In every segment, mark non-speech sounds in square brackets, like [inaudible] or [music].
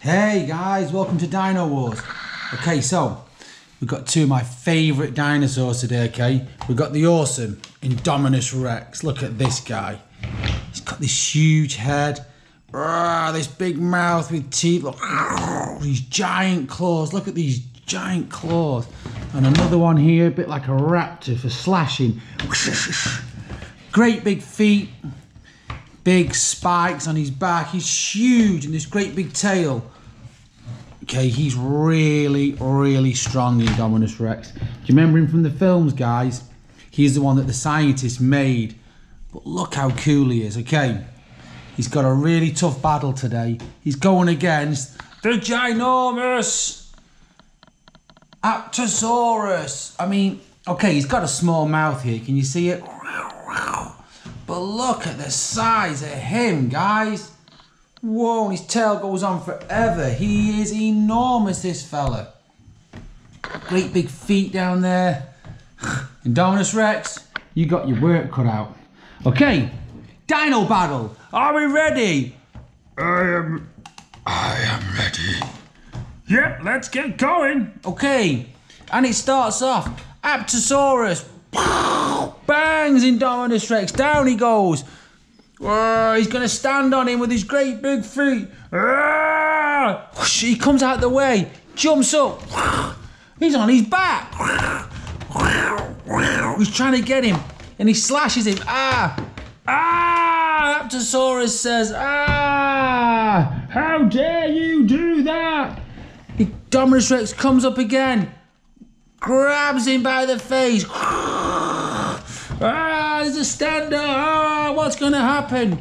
Hey guys, welcome to Dino Wars. Okay, so we've got two of my favourite dinosaurs today, okay? We've got the awesome Indominus Rex. Look at this guy. He's got this huge head, this big mouth with teeth. Look, these giant claws. Look at these giant claws. And another one here, a bit like a raptor for slashing. Great big feet, big spikes on his back. He's huge and this great big tail. Okay, he's really, really strong, Indominus Rex. Do you remember him from the films, guys? He's the one that the scientists made. But look how cool he is, okay? He's got a really tough battle today. He's going against the ginormous Apatosaurus. I mean, okay, he's got a small mouth here. Can you see it? But look at the size of him, guys. Whoa, his tail goes on forever. He is enormous, this fella. Great big feet down there. [sighs] Indominus Rex, you got your work cut out. Okay, Dino Battle. Are we ready? I am. I am ready. Yep, let's get going. Okay, and it starts off. Bangs Indominus Rex. Down he goes. Whoa, he's going to stand on him with his great big feet. He comes out the way, jumps up. He's on his back. He's trying to get him, and he slashes him. Ah! Ah! Apatosaurus says, Ah! How dare you do that? Dominus Rex comes up again, grabs him by the face. Ah, there's a stander. Ah, what's going to happen?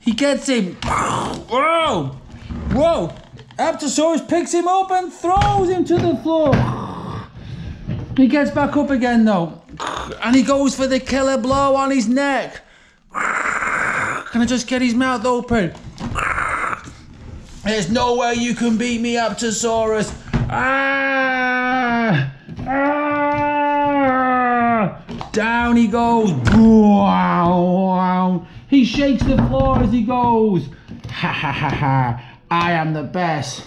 He gets him. Whoa! Whoa! Apatosaurus picks him up and throws him to the floor. He gets back up again though. And he goes for the killer blow on his neck. Can I just get his mouth open? There's no way you can beat me, Apatosaurus. Ah! Down he goes. He shakes the floor as he goes. Ha ha ha ha. I am the best.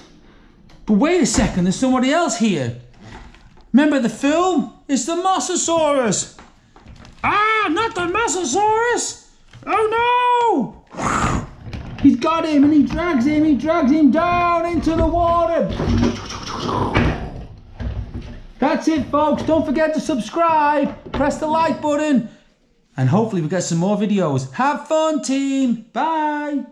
But wait a second, there's somebody else here. Remember the film? It's the Mosasaurus. Ah, not the Mosasaurus. Oh no! He's got him and he drags him, he drags him down into the water. That's it, folks. Don't forget to subscribe, press the like button, and hopefully we get some more videos. Have fun, team. Bye.